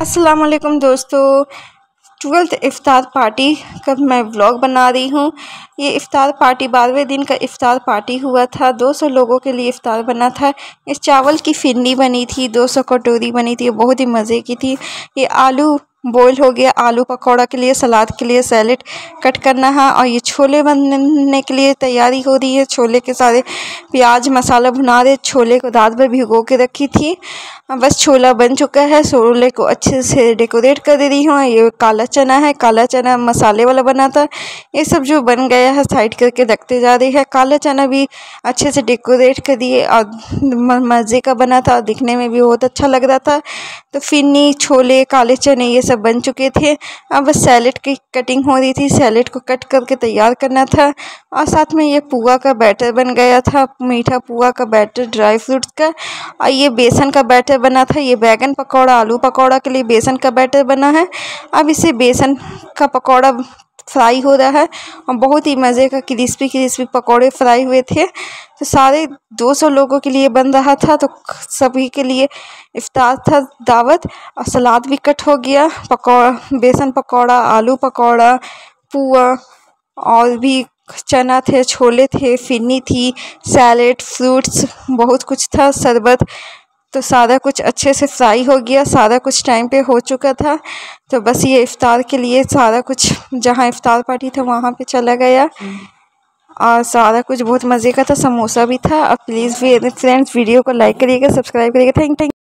वालेकुम दोस्तों। Twelfth इफ़ार party का मैं व्लॉग बना रही हूँ। ये इफ़ार पार्टी बारहवें दिन का इफ़ार पार्टी हुआ था। 200 लोगों के लिए इफ़ार बना था। इस चावल की फिरनी बनी थी 200 कटोरी बनी थी, बहुत ही मज़े की थी। ये आलू बॉईल हो गया, आलू पकौड़ा के लिए, सलाद के लिए सैलेड कट करना है और ये छोले बनने के लिए तैयारी हो रही है। छोले के सारे प्याज, मसाला भुना दे, छोले को दाद में भिगो के रखी थी। बस छोला बन चुका है, छोले को अच्छे से डेकोरेट कर दे रही हूँ। ये काला चना है, काला चना मसाले वाला बना था। ये सब जो बन गया है साइड करके रखते जा रही है। काला चना भी अच्छे से डेकोरेट कर दिए और मज़े का बना था। दिखने में भी बहुत अच्छा लग रहा था। तो फिन्नी, छोले, काले चने, ये सब बन चुके थे। अब बस सैलेड की कटिंग हो रही थी। सैलेड को कट करके तैयार करना था और साथ में ये पुआ का बैटर बन गया था, मीठा पुआ का बैटर ड्राई फ्रूट्स का। और ये बेसन का बैटर बना था। ये बैगन पकौड़ा, आलू पकौड़ा के लिए बेसन का बैटर बना है। अब इसे बेसन का पकौड़ा फ्राई हो रहा है। और बहुत ही मज़े का क्रिस्पी क्रिस्पी पकौड़े फ्राई हुए थे। तो सारे 200 लोगों के लिए बन रहा था। तो सभी के लिए इफ्तार था दावत। और सलाद भी कट हो गया। पकौड़ा, बेसन पकौड़ा, आलू पकौड़ा, पुआ और भी चना थे, छोले थे फिरनी थी, सैलेड, फ्रूट्स, बहुत कुछ था, शरबत। तो सारा कुछ अच्छे से फ्राई हो गया सारा कुछ टाइम पे हो चुका था। तो बस ये इफ़ार के लिए सारा कुछ, जहाँ इफ़ार पार्टी था वहाँ पे चला गया। और सारा कुछ बहुत मज़े का था, समोसा भी था। अब प्लीज़ फ्रेंड्स वीडियो को लाइक करिएगा सब्सक्राइब करिएगा। Thank thank